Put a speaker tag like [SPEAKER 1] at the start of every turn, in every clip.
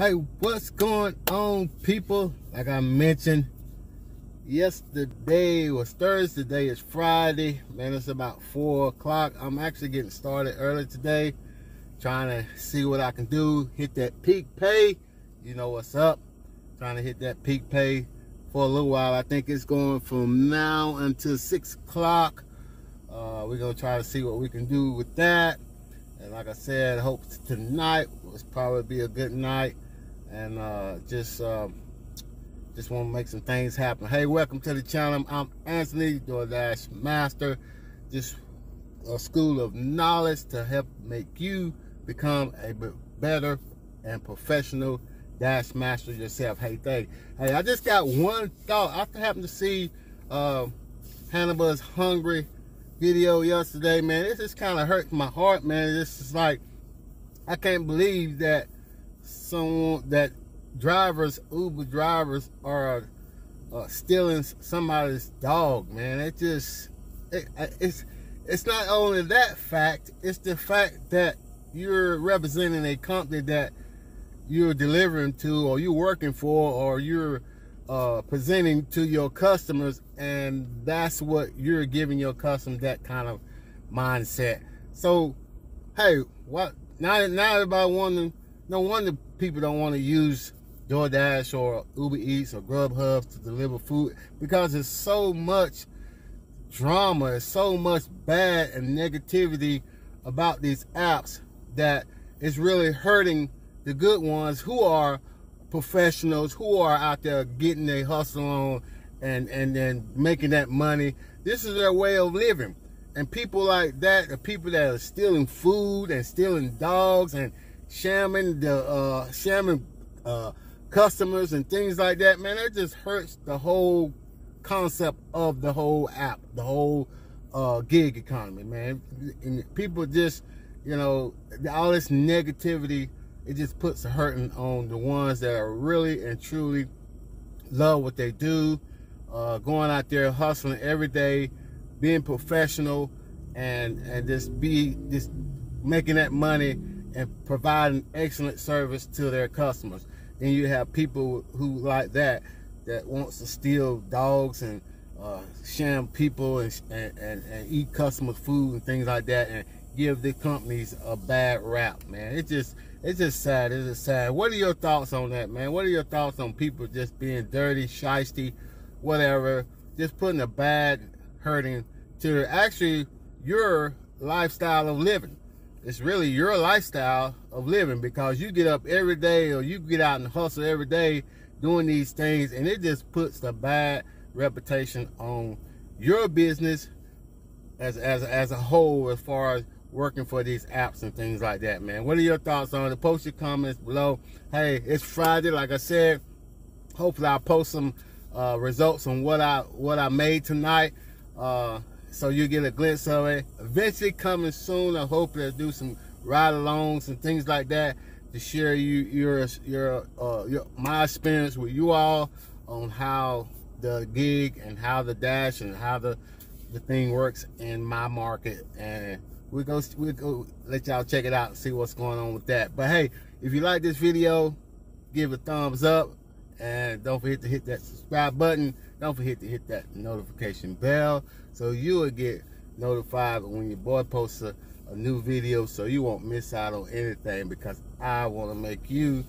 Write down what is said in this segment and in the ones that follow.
[SPEAKER 1] Hey, what's going on, people? Like I mentioned, yesterday was Thursday, today is Friday. Man, it's about 4 o'clock. I'm actually getting started early today, trying to see what I can do. Hit that peak pay. You know what's up. Trying to hit that peak pay for a little while. I think it's going from now until 6 o'clock. Uh, we're going to try to see what we can do with that. And like I said, hope tonight will probably be a good night and uh, just uh, just want to make some things happen. Hey, welcome to the channel. I'm Anthony DoorDash Master. Just a school of knowledge to help make you become a better and professional dash master yourself. Hey, thank. Hey, I just got one thought. I happened to see uh, Hannibal's Hungry video yesterday, man. This just kind of hurt my heart, man. This is like I can't believe that someone that drivers, Uber drivers, are uh, stealing somebody's dog, man. It just it, it's it's not only that fact; it's the fact that you're representing a company that you're delivering to, or you're working for, or you're uh, presenting to your customers, and that's what you're giving your customers that kind of mindset. So, hey, what now? Now everybody wondering. No wonder people don't want to use DoorDash or Uber Eats or Grubhub to deliver food because there's so much drama, there's so much bad and negativity about these apps that it's really hurting the good ones who are professionals who are out there getting their hustle on and and then making that money. This is their way of living. And people like that, the people that are stealing food and stealing dogs and shamming the uh, shamming uh, customers and things like that, man, it just hurts the whole concept of the whole app, the whole uh, gig economy, man. And people just, you know, all this negativity, it just puts a hurting on the ones that are really and truly love what they do, uh, going out there hustling every day, being professional, and and just be just making that money and providing excellent service to their customers. Then you have people who like that that wants to steal dogs and uh, sham people and, and, and, and eat customers' food and things like that and give the companies a bad rap, man. It's just it's just sad. It's just sad. What are your thoughts on that, man? What are your thoughts on people just being dirty, shisty, whatever, just putting a bad hurting to actually your lifestyle of living? It's really your lifestyle of living because you get up every day or you get out and hustle every day doing these things and it just puts the bad reputation on your business as as as a whole as far as working for these apps and things like that man. What are your thoughts on it? Post your comments below. Hey it's friday like i said. Hopefully i'll post some uh, results on what i what i made tonight. Uh, so you get a glimpse of it. Eventually coming soon. I hope to do some ride alongs and things like that to share you your your uh your, my experience with you all on how the gig and how the dash and how the the thing works in my market and we go we go let y'all check it out and see what's going on with that but hey if you like this video give a thumbs up and don't forget to hit that subscribe button don't forget to hit that notification bell so you will get notified when your boy posts a, a new video so you won't miss out on anything because I want to make you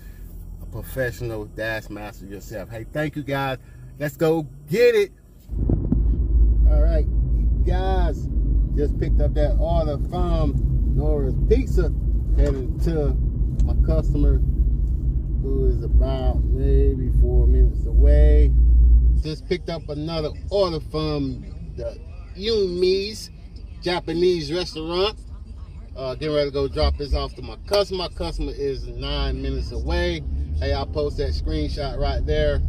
[SPEAKER 1] a professional dash master yourself. Hey, thank you guys. Let's go get it. All right, guys, just picked up that order from Nora's Pizza heading to my customer who is about maybe four minutes away just picked up another order from the Yumi's Japanese restaurant. Uh, getting ready to go drop this off to my customer. My customer is nine minutes away. Hey, I'll post that screenshot right there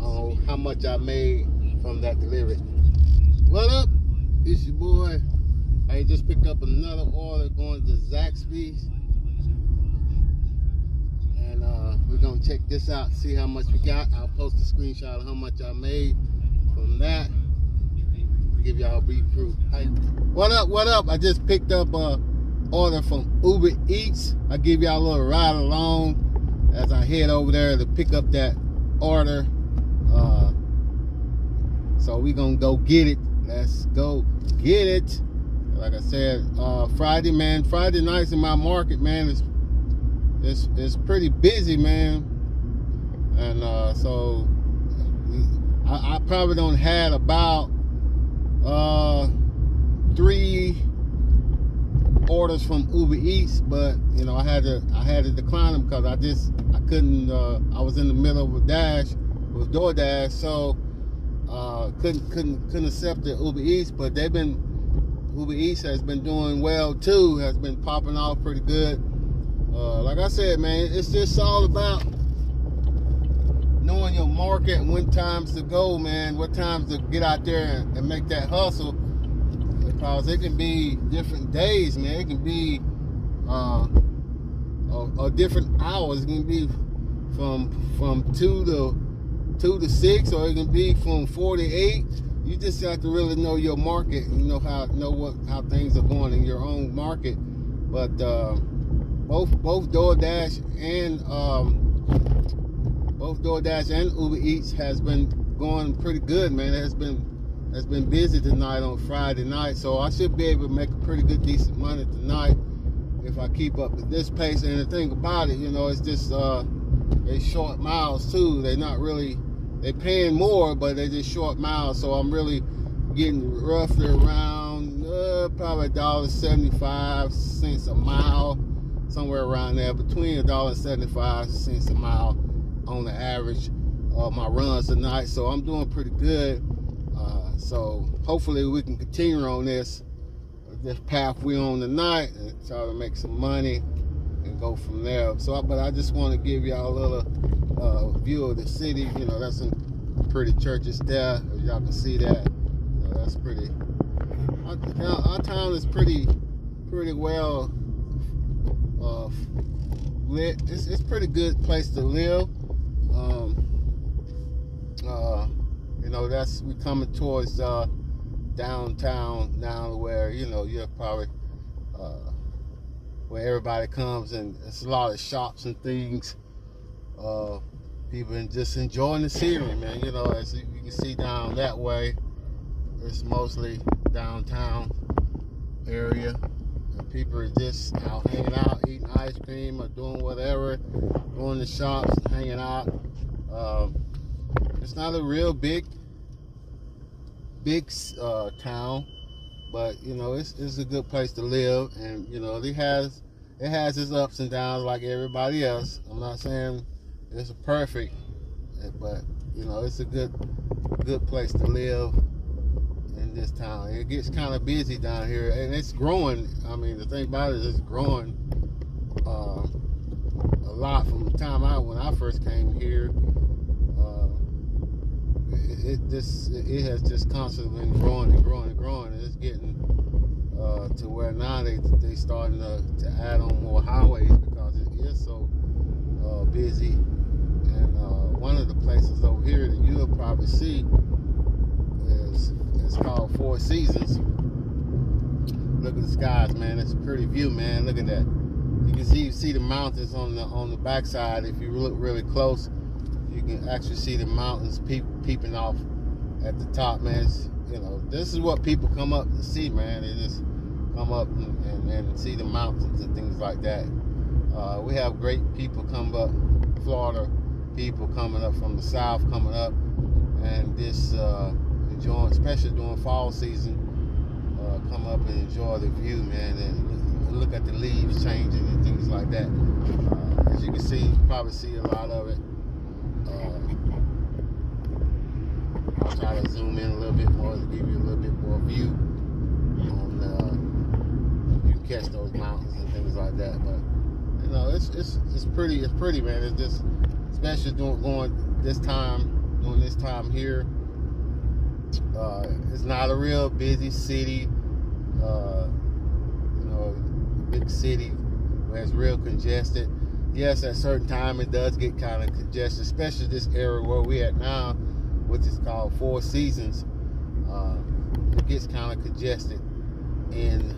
[SPEAKER 1] on how much I made from that delivery. What up? It's your boy. I just picked up another order going to Zaxby's. We're gonna check this out see how much we got i'll post a screenshot of how much i made from that give y'all a brief proof hey what up what up i just picked up a order from uber eats i give y'all a little ride along as I head over there to pick up that order. Uh, so we gonna go get it. Let's go get it. Like I said, uh, Friday, man. Friday nights in my market, man, is it's it's pretty busy, man. And uh, so I, I, probably don't had about uh, three orders from Uber Eats, but you know I had to I had to decline them because I just I couldn't. Uh, I was in the middle of a dash with DoorDash, so uh, couldn't couldn't couldn't accept the Uber Eats. But they've been Uber Eats has been doing well too. Has been popping off pretty good. Uh, like I said, man, it's just all about knowing your market and when times to go, man. What times to get out there and, and make that hustle because it can be different days, man. It can be uh, a, a different hours. It can be from from two to two to six, or it can be from four to eight. You just have to really know your market. You know how know what how things are going in your own market. But uh, both both DoorDash and um, both DoorDash and Uber Eats has been going pretty good, man. It has been has been busy tonight on Friday night, so I should be able to make a pretty good, decent money tonight if I keep up at this pace. And the thing about it, you know, it's just uh, they short miles too. They're not really they're paying more, but they just short miles. So I'm really getting roughly around uh, probably a dollar seventy-five cents a mile, somewhere around there, between a dollar seventy-five cents a mile on the average of my runs tonight. So I'm doing pretty good. Uh, so hopefully we can continue on this this path we on tonight and try to make some money and go from there. So, but I just want to give y'all a little uh, view of the city. You know, that's some pretty churches there. Y'all can see that. That's pretty. Our, our, town is pretty, pretty well It's, it's pretty good place to live. Um, uh, you know, that's we coming towards uh, downtown now, where you know you're probably uh, where everybody comes and it's a lot of shops and things. Uh, people just enjoying the scenery, man. You know, as you can see down that way, it's mostly downtown area. And people are just out hanging out, eating ice cream or doing whatever, going to shops, hanging out. Um, it's not a real big, big uh, town, but you know it's it's a good place to live, and you know it has it has its ups and downs like everybody else. I'm not saying it's perfect, but you know it's a good good place to live this town. It gets kind of busy down here, and it's growing. I mean, the thing about it is it's growing uh, a lot from the time I when I first came here it just it has just constantly been growing and growing and growing. It's getting uh, to where now they they starting to, to add on more highways because it is so uh, busy. And uh, one of the places over here that you'll probably see is it's called Four Seasons. Look at the skies, man. It's a pretty view, man. Look at that. You can see see the mountains on the on the backside if you look really close you can actually see the mountains peep, peeping off at the top, man. It's, you know, this is what people come up to see, man. They just come up and, and, and see the mountains and things like that. Uh, we have great people come up, Florida people coming up from the south coming up, and this uh, enjoying, especially during fall season, uh, come up and enjoy the view, man, and look at the leaves changing and things like that. Uh, as you can see, you probably see a lot of it. I'll try to zoom in a little bit more to give you a little bit more view on uh, you catch those mountains and things like that. But you know, it's it's it's pretty it's pretty man. It's just especially doing going this time doing this time here. Uh, it's not a real busy city. Uh, you know, big city where it's real congested. Yes, at certain time it does get kind of congested, especially this area where we're at now which is called Four Seasons, uh, it gets kind of congested in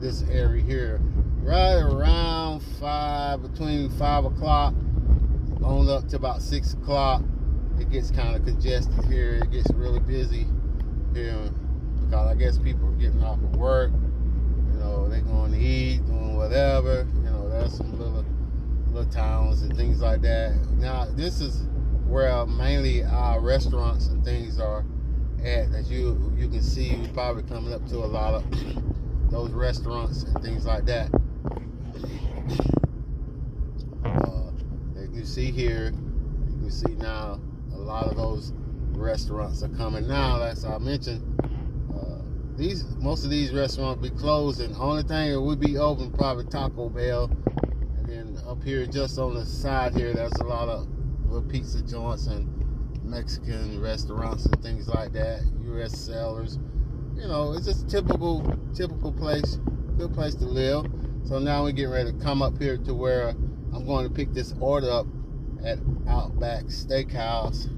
[SPEAKER 1] this area here. Right around five, between five o'clock on up to about six o'clock, it gets kind of congested here. It gets really busy here because I guess people are getting off of work. You know, they going to eat, doing whatever. You know, there's some little little towns and things like that. Now, this is where mainly our restaurants and things are at. As you you can see, you're probably coming up to a lot of those restaurants and things like that. Uh, you see here, you can see now lot of those restaurants are coming now. As I mentioned, uh, these most of these restaurants be closed, and only thing that would be open probably Taco Bell. And then up here, just on the side here, there's a lot of little pizza joints and Mexican restaurants and things like that. U.S. sellers. You know, it's just typical, typical place, good place to live. So now we get ready to come up here to where I'm going to pick this order up at Outback Steakhouse,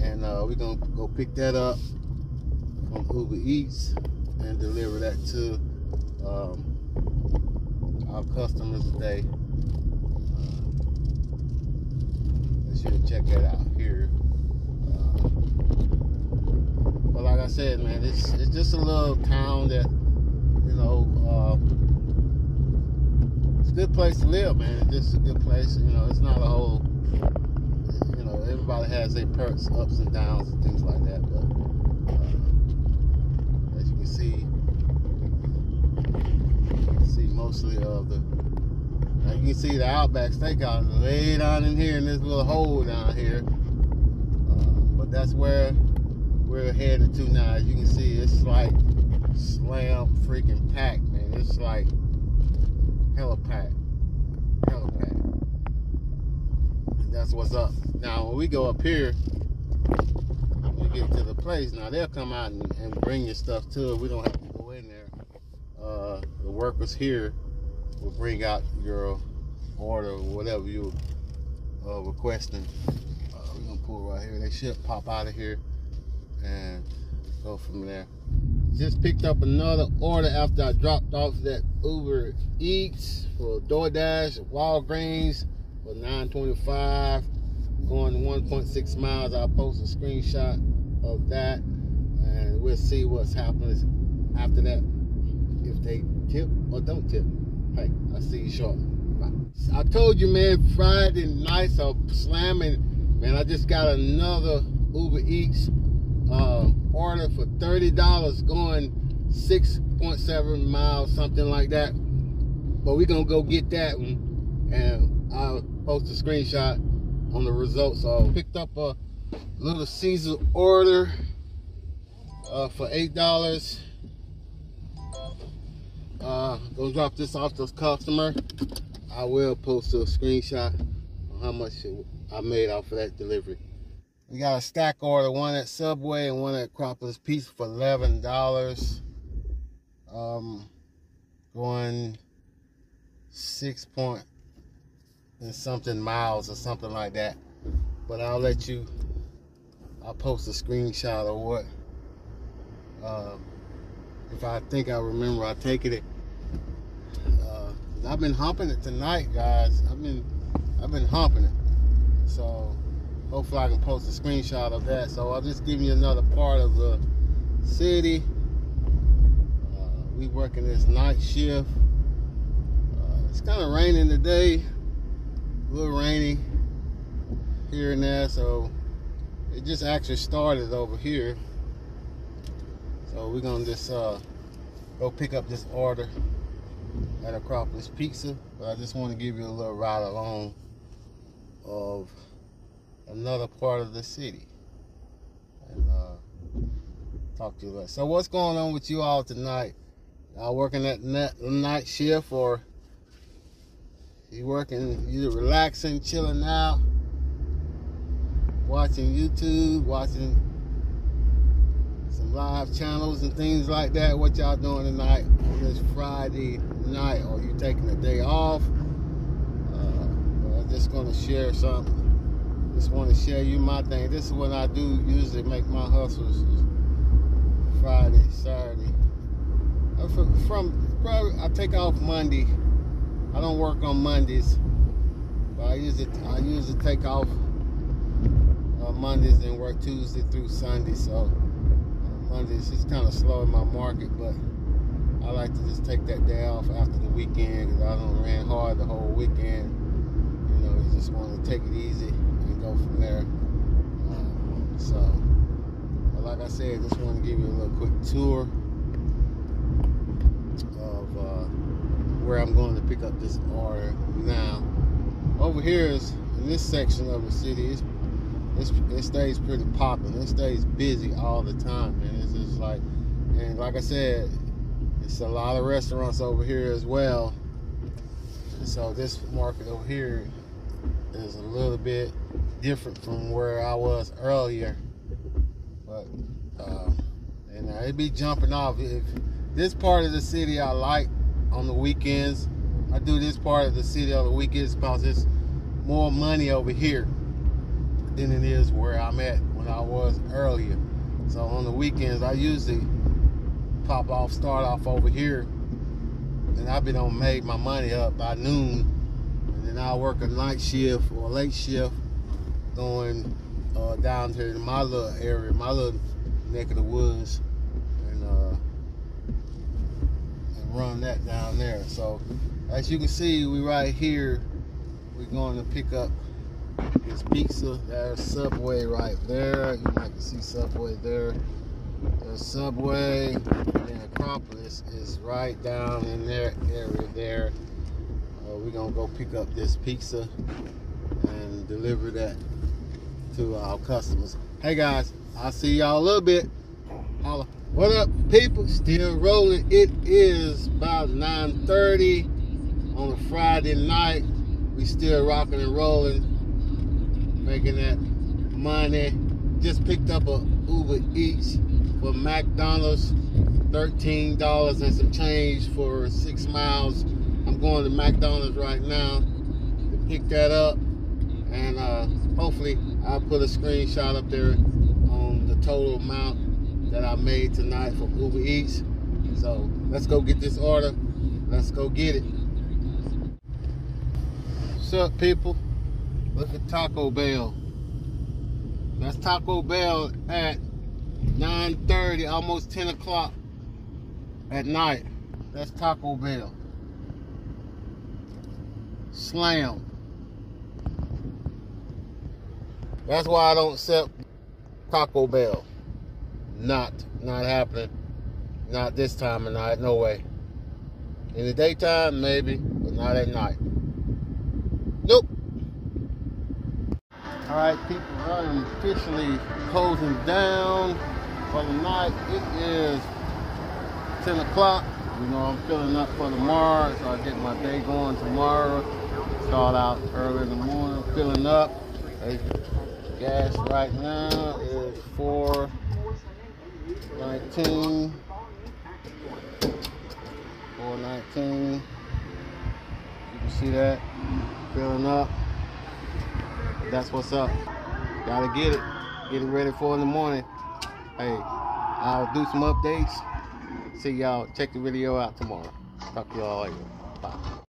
[SPEAKER 1] and uh, we're gonna go pick that up from Uber Eats and deliver that to um, our customers today. Uh, let you check that out here. Uh, but like I said, man, it's it's just a little town that you know. Uh, it's a good place to live, man. It's just a good place. You know, it's not a whole everybody has their perks, ups and downs, and things like that. But uh, as you can see, see mostly of the. Now you can see the Outback Steakhouse way down in here in this little hole down here. Uh, but that's where we're headed to now. As you can see, it's like slam freaking packed, man. It's like hella packed. Hella packed. That's what's up. Now, when we go up here, we get to the place. Now they'll come out and, and bring your stuff to it. We don't have to go in there. Uh, the workers here will bring out your order or whatever you uh, requesting. Uh, we're gonna pull right here. They should pop out of here and go from there. Just picked up another order after I dropped off that Uber Eats for DoorDash, Walgreens for 925 going 1.6 miles. I'll post a screenshot of that and we'll see what's happening after that. If they tip or don't tip. Hey, I'll see you shortly. Bye. I told you, man, Friday nights are slamming. Man, I just got another Uber Eats uh, order for $30 going 6.7 miles, something like that. But we're going to go get that one and I'll post a screenshot on the results. So picked up a little Caesar order uh, for eight dollars. Uh, gonna drop this off to customer. I will post a screenshot on how much I made off of that delivery. We got a stack order, one at Subway and one at Acropolis Pizza for eleven dollars. Um, going six point and something miles or something like that. But I'll let you, I'll post a screenshot of what, uh, if I think I remember, I'll take it. Uh, I've been humping it tonight, guys. I've been, I've been humping it. So hopefully I can post a screenshot of that. So I'll just give you another part of the city. Uh, we working this night shift. Uh, it's kind of raining today a little rainy here and there so it just actually started over here so we're gonna just uh, go pick up this order at Acropolis Pizza but I just want to give you a little ride along of another part of the city and uh, talk to you later. So what's going on with you all tonight? Y'all working at night shift or you working, you relaxing, chilling out, watching YouTube, watching some live channels and things like that. What y'all doing tonight on this Friday night? Or you taking a day off? Uh, I'm just gonna share something. Just want to share you my thing. This is what I do usually make my hustles Friday, Saturday. Uh, from, from probably I take off Monday I don't work on Mondays. But I usually I usually take off uh, Mondays and work Tuesday through Sunday. So uh, Mondays it's kind of slow in my market, but I like to just take that day off after the weekend because I don't ran hard the whole weekend. You know, you just want to take it easy and go from there. Uh, so, like I said, just want to give you a little quick tour of uh, where I'm going to pick up this order now. Over here is in this section of the city. It's, it's it stays pretty popping. It stays busy all the time, and it's just like, and like I said, it's a lot of restaurants over here as well. So this market over here is a little bit different from where I was earlier. But uh, and it'd be jumping off. If this part of the city I like on the weekends, I do this part of the city on the weekends because it's more money over here than it is where I'm at when I was earlier. So on the weekends, I usually pop off, start off over here, and I've been on made my money up by noon, and then I'll work a night shift or a late shift going uh, down to my little area, my little neck of the woods, run that down there. So as you can see, we right here. We're going to pick up this pizza. There's Subway right there. You might see Subway there. The subway and Acropolis is right down in their area there. Uh, we're gonna go pick up this pizza and deliver that to our customers. Hey guys, I'll see y'all a little bit. Holla. What up, people? Still rolling. It is about 9:30 on a Friday night. We still rocking and rolling, making that money. Just picked up a Uber Eats for McDonald's, $13 and some change for six miles. I'm going to McDonald's right now to pick that up. And uh, hopefully I'll put a screenshot up there on the total amount that I made tonight for Uber Eats. So let's go get this order. Let's go get it. What's up, people? Look at Taco Bell. That's Taco Bell at 9.30, almost 10 o'clock at night. That's Taco Bell. Slam. That's why I don't accept Taco Bell. Not, not happening. Not this time of night, no way. In the daytime, maybe, but not at night. Nope. All right, people, I am officially closing down for the night. It is 10 o'clock. You know, I'm filling up for tomorrow, so I get my day going tomorrow. Start out early in the morning, filling up. Gas right now is 419. 419. You can see that filling up. That's what's up. Gotta get it. Get it ready for in the morning. Hey, I'll do some updates. See y'all. Check the video out tomorrow. Talk to y'all later. Bye.